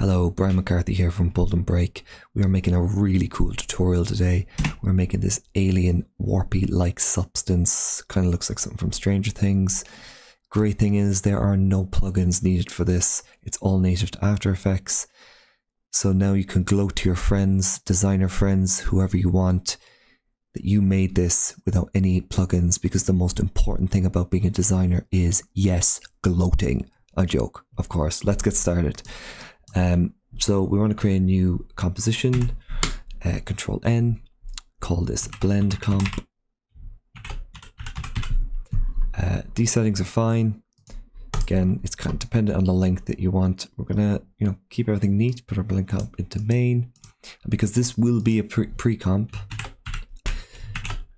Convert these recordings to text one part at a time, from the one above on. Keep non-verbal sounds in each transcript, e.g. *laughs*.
Hello, Brian McCarthy here from Bold and Break. We are making a really cool tutorial today. We're making this alien warpy-like substance. Kind of looks like something from Stranger Things. Great thing is there are no plugins needed for this. It's all native to After Effects. So now you can gloat to your friends, designer friends, whoever you want, that you made this without any plugins because the most important thing about being a designer is, yes, gloating. A joke, of course. Let's get started. Um, so we want to create a new composition, uh, control N, call this blend comp. Uh, these settings are fine. Again, it's kind of dependent on the length that you want. We're gonna, you know, keep everything neat, put our blend comp into main. And because this will be a pre-comp,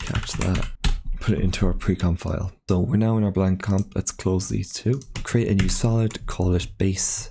catch that, put it into our pre-comp file. So we're now in our blend comp. Let's close these two. Create a new solid, call it base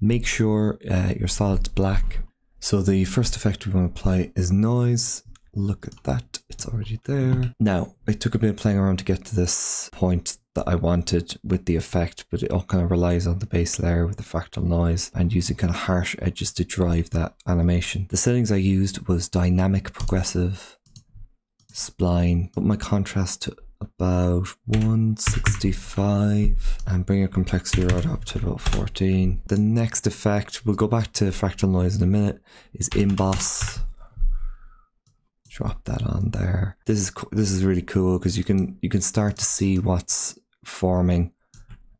Make sure uh, your solid's black. So the first effect we want to apply is noise. Look at that, it's already there. Now, it took a bit of playing around to get to this point that I wanted with the effect, but it all kind of relies on the base layer with the fractal noise and using kind of harsh edges to drive that animation. The settings I used was dynamic progressive, spline, put my contrast to about 165 and bring your complexity right up to about 14. The next effect, we'll go back to fractal noise in a minute, is emboss. Drop that on there. This is this is really cool because you can you can start to see what's forming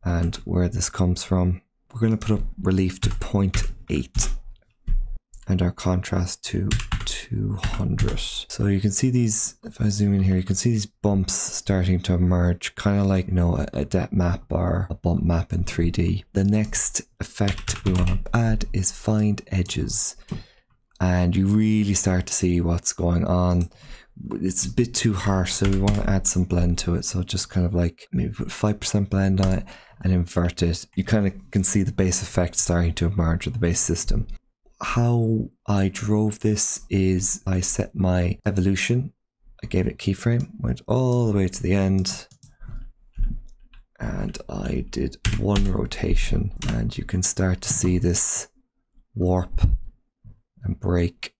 and where this comes from. We're going to put up relief to 0.8 and our contrast to 200. So you can see these, if I zoom in here, you can see these bumps starting to emerge, kind of like, you know, a, a depth map or a bump map in 3D. The next effect we want to add is find edges. And you really start to see what's going on. It's a bit too harsh, so we want to add some blend to it. So just kind of like maybe put 5% blend on it and invert it. You kind of can see the base effect starting to emerge with the base system how I drove this is I set my evolution, I gave it keyframe, went all the way to the end, and I did one rotation, and you can start to see this warp and break.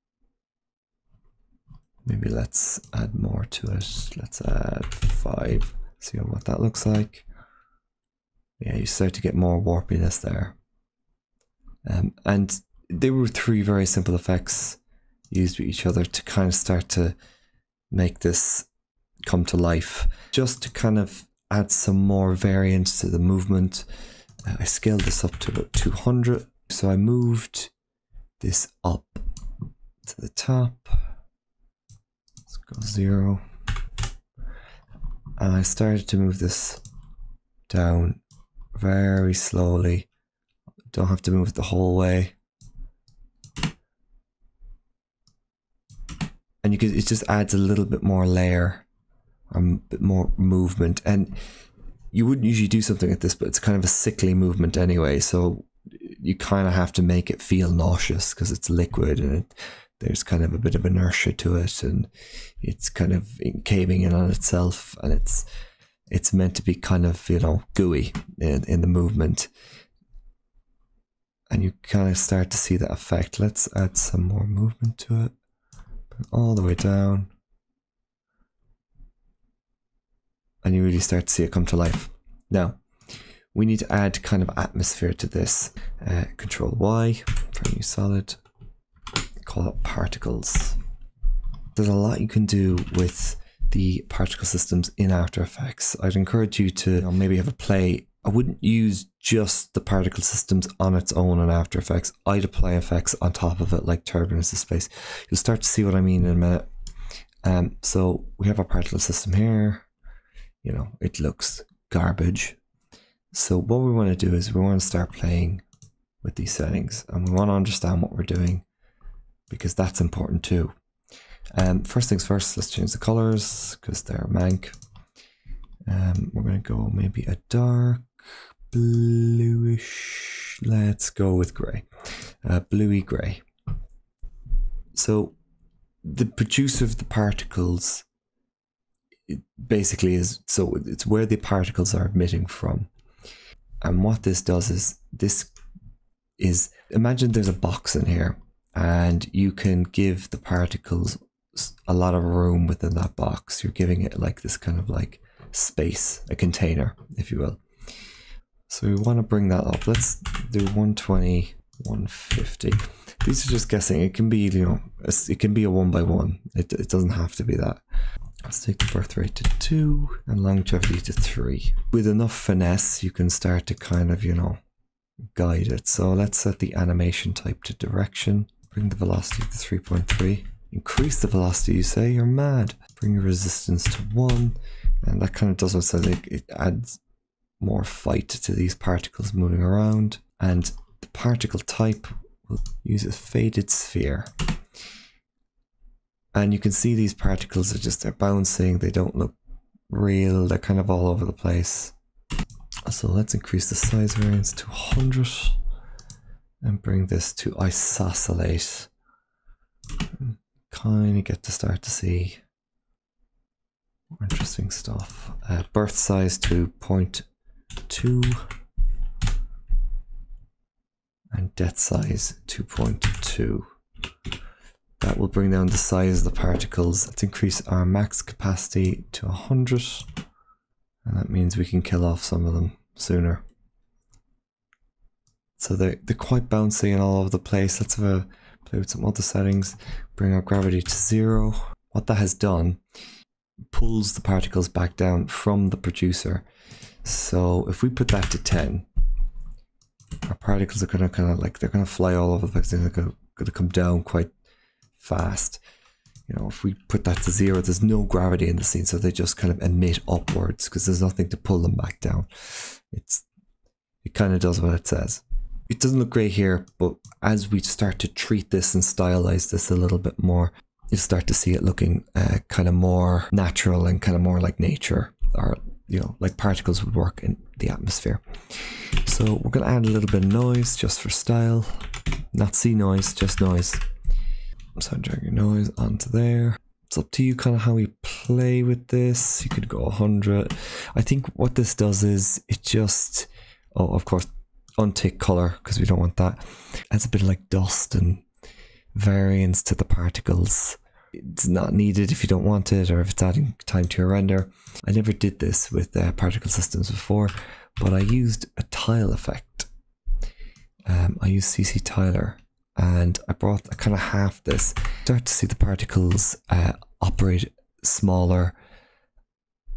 Maybe let's add more to it. Let's add five, see what that looks like. Yeah, you start to get more warpiness there. Um, and they were three very simple effects used with each other to kind of start to make this come to life. Just to kind of add some more variance to the movement, uh, I scaled this up to about 200. So I moved this up to the top. Let's go zero. And I started to move this down very slowly. Don't have to move it the whole way. You could it just adds a little bit more layer a bit more movement. And you wouldn't usually do something like this but it's kind of a sickly movement anyway. So you kind of have to make it feel nauseous because it's liquid and it, there's kind of a bit of inertia to it and it's kind of caving in on itself and it's it's meant to be kind of you know gooey in, in the movement. And you kind of start to see the effect. Let's add some more movement to it all the way down. And you really start to see it come to life. Now, we need to add kind of atmosphere to this. Uh, control Y for new solid. Call it particles. There's a lot you can do with the particle systems in After Effects. I'd encourage you to you know, maybe have a play I wouldn't use just the particle systems on its own in After Effects. I'd apply effects on top of it, like turbulent displace. You'll start to see what I mean in a minute. Um, so we have our particle system here. You know, it looks garbage. So what we want to do is we want to start playing with these settings and we want to understand what we're doing because that's important too. Um, first things first, let's change the colors because they're mank. Um, we're going to go maybe a dark bluish. Let's go with grey, uh, bluey grey. So the producer of the particles basically is so it's where the particles are emitting from. And what this does is this is imagine there's a box in here and you can give the particles a lot of room within that box. You're giving it like this kind of like space, a container, if you will. So we want to bring that up. Let's do 120, 150. These are just guessing. It can be, you know, it can be a one by one. It, it doesn't have to be that. Let's take the birth rate to two and longevity to three. With enough finesse, you can start to kind of, you know, guide it. So let's set the animation type to direction. Bring the velocity to 3.3. Increase the velocity, you say? You're mad. Bring your resistance to one. And that kind of does what it says. It, it adds more fight to these particles moving around. And the particle type will use a faded sphere. And you can see these particles are just, they're bouncing. They don't look real. They're kind of all over the place. So let's increase the size variance to 100 and bring this to isosceles. Kind of get to start to see interesting stuff. Uh, birth size to 0.2 and death size 2.2. That will bring down the size of the particles. Let's increase our max capacity to 100 and that means we can kill off some of them sooner. So they're, they're quite bouncy and all over the place. Let's have a play with some other settings. Bring our gravity to zero. What that has done pulls the particles back down from the producer. So if we put that to 10, our particles are going to kind of like, they're going to fly all over the place. They're going to come down quite fast you know, if we put that to zero, there's no gravity in the scene, so they just kind of emit upwards because there's nothing to pull them back down. It's it kind of does what it says. It doesn't look great here, but as we start to treat this and stylize this a little bit more, you start to see it looking uh, kind of more natural and kind of more like nature, or you know, like particles would work in the atmosphere. So we're going to add a little bit of noise just for style, not sea noise, just noise. So drag your noise onto there. It's up to you kind of how you play with this. You could go 100. I think what this does is it just, oh, of course, untick color because we don't want that. Adds a bit of like dust and variance to the particles. It's not needed if you don't want it or if it's adding time to your render. I never did this with uh, particle systems before, but I used a tile effect. Um, I used CC Tiler and I brought I kind of half this. Start to see the particles uh, operate smaller.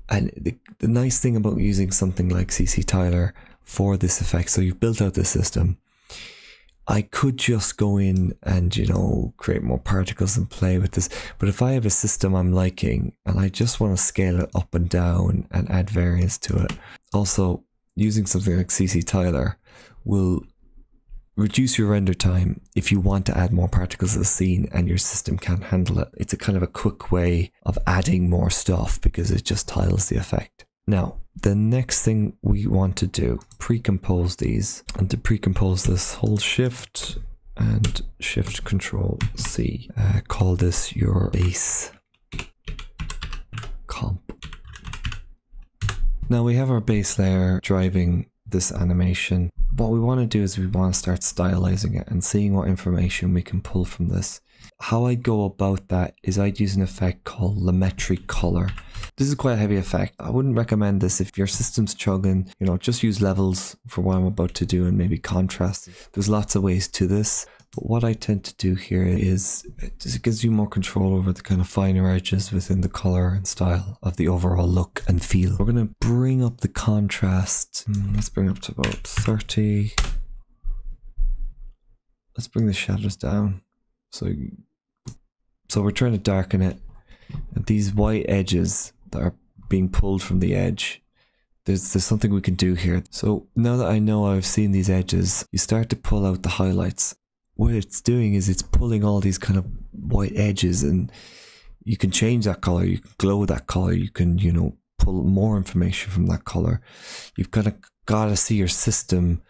And the, the nice thing about using something like CC Tiler for this effect, so you've built out this system, I could just go in and, you know, create more particles and play with this. But if I have a system I'm liking and I just want to scale it up and down and add variance to it, also using something like CC Tiler will reduce your render time if you want to add more particles to the scene and your system can't handle it. It's a kind of a quick way of adding more stuff because it just tiles the effect. Now, the next thing we want to do, pre-compose these. And to pre-compose this, hold shift and shift control C. Uh, call this your base comp. Now we have our base layer driving this animation what we want to do is we want to start stylizing it and seeing what information we can pull from this. How I'd go about that is I'd use an effect called Lumetri Color. This is quite a heavy effect. I wouldn't recommend this if your system's chugging, you know, just use levels for what I'm about to do and maybe contrast. There's lots of ways to this. But what I tend to do here is it gives you more control over the kind of finer edges within the color and style of the overall look and feel. We're going to bring up the contrast. Hmm, let's bring up to about 30. Let's bring the shadows down. So, so we're trying to darken it. These white edges that are being pulled from the edge. There's there's something we can do here. So now that I know I've seen these edges, you start to pull out the highlights. What it's doing is it's pulling all these kind of white edges and you can change that color you can glow that color you can you know pull more information from that color. You've kind of got to see your system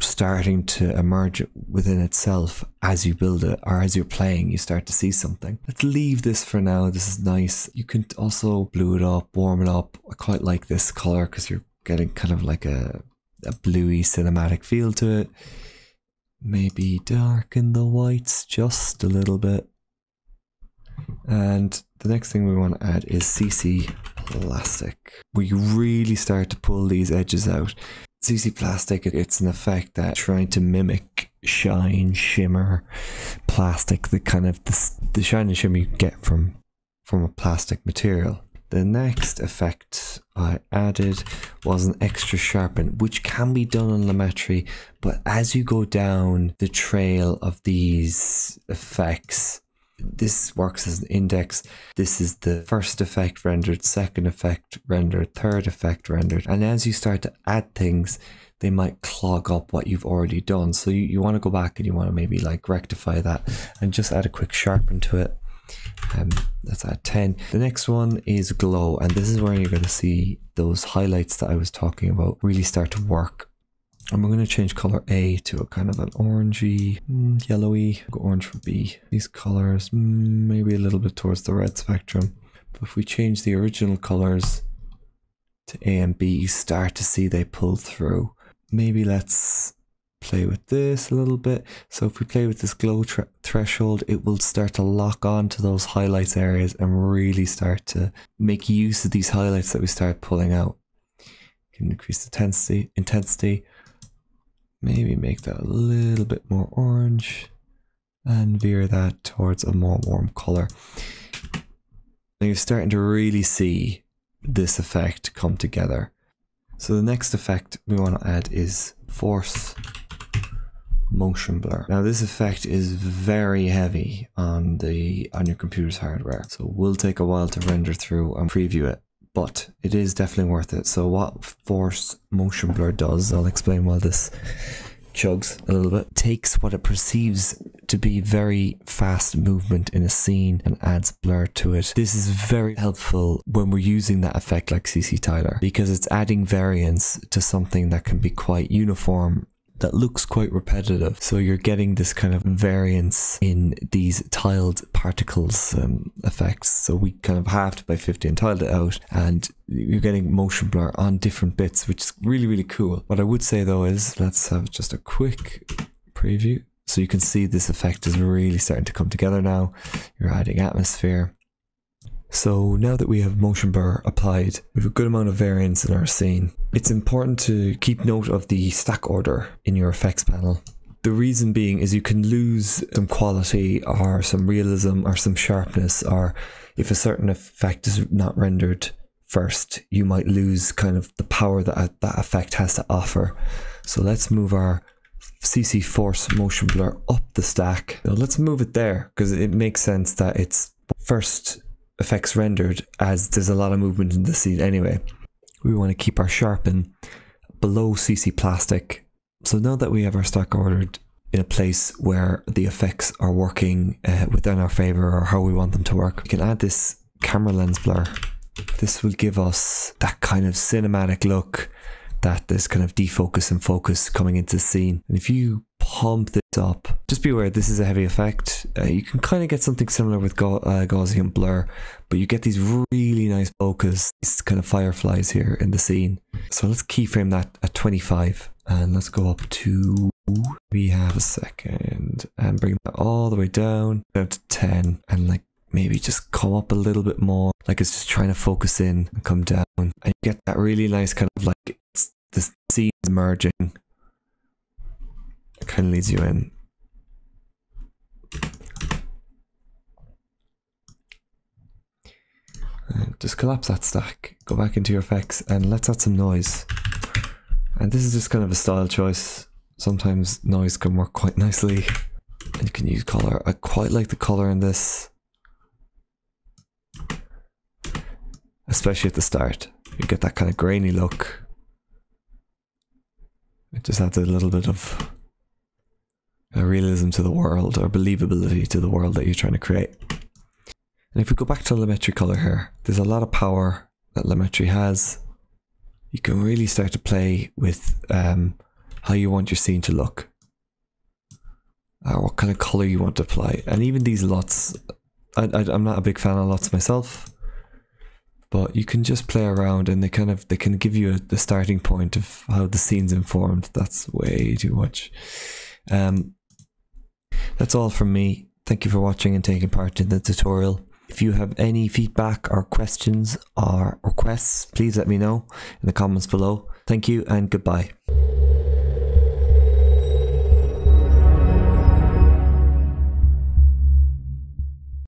starting to emerge within itself as you build it or as you're playing you start to see something. Let's leave this for now. This is nice. You can also blue it up warm it up. I quite like this color because you're getting kind of like a, a bluey cinematic feel to it. Maybe darken the whites just a little bit. And the next thing we want to add is CC plastic. We really start to pull these edges out. CC plastic, it's an effect that trying to mimic shine, shimmer, plastic, the kind of the, the shine and shimmer you get from from a plastic material. The next effect I added was an extra sharpen, which can be done on Lumetri, but as you go down the trail of these effects, this works as an index. This is the first effect rendered, second effect rendered, third effect rendered. And as you start to add things, they might clog up what you've already done. So you, you want to go back and you want to maybe like rectify that and just add a quick sharpen to it. Um, that's at 10. The next one is glow, and this is where you're going to see those highlights that I was talking about really start to work and we're going to change color A to a kind of an orangey, mm, yellowy, go orange for B. These colors, mm, maybe a little bit towards the red spectrum. But if we change the original colors to A and B, you start to see they pull through. Maybe let's play with this a little bit. So if we play with this glow threshold, it will start to lock on to those highlights areas and really start to make use of these highlights that we start pulling out. Can increase the intensity, intensity Maybe make that a little bit more orange and veer that towards a more warm color. Now you're starting to really see this effect come together. So the next effect we want to add is force motion blur. Now this effect is very heavy on the on your computer's hardware. So it will take a while to render through and preview it but it is definitely worth it. So what force motion blur does, I'll explain while this chugs a little bit, takes what it perceives to be very fast movement in a scene and adds blur to it. This is very helpful when we're using that effect like CC Tiler because it's adding variance to something that can be quite uniform that looks quite repetitive. So you're getting this kind of variance in these tiled particles um, effects. So we kind of halved by 50 and tiled it out, and you're getting motion blur on different bits, which is really, really cool. What I would say though is let's have just a quick preview. So you can see this effect is really starting to come together now. You're adding atmosphere. So now that we have motion blur applied, we have a good amount of variance in our scene. It's important to keep note of the stack order in your effects panel. The reason being is you can lose some quality or some realism or some sharpness or if a certain effect is not rendered first, you might lose kind of the power that uh, that effect has to offer. So let's move our CC Force Motion Blur up the stack. Now let's move it there because it makes sense that it's first effects rendered as there's a lot of movement in the scene anyway. We want to keep our sharpen below CC plastic. So now that we have our stack ordered in a place where the effects are working uh, within our favor or how we want them to work, we can add this camera lens blur. This will give us that kind of cinematic look that there's kind of defocus and focus coming into the scene. And if you pump this up, just be aware this is a heavy effect. Uh, you can kind of get something similar with Ga uh, Gaussian blur, but you get these really nice bokehs, these kind of fireflies here in the scene. So let's keyframe that at 25 and let's go up to we have a second and bring that all the way down down to 10 and like maybe just come up a little bit more like it's just trying to focus in and come down and you get that really nice kind of like the scenes merging. Kind of leads you in. And just collapse that stack, go back into your effects, and let's add some noise. And this is just kind of a style choice. Sometimes noise can work quite *laughs* nicely. And you can use color. I quite like the color in this. Especially at the start. You get that kind of grainy look. It just adds a little bit of realism to the world or believability to the world that you're trying to create. And if we go back to Lumetri color here, there's a lot of power that Lumetri has. You can really start to play with um, how you want your scene to look, uh, what kind of color you want to apply, and even these LUTs, I, I, I'm not a big fan of LUTs myself, but you can just play around and they kind of they can give you a, the starting point of how the scene's informed. That's way too much. Um, that's all from me. Thank you for watching and taking part in the tutorial. If you have any feedback or questions or requests, please let me know in the comments below. Thank you and goodbye.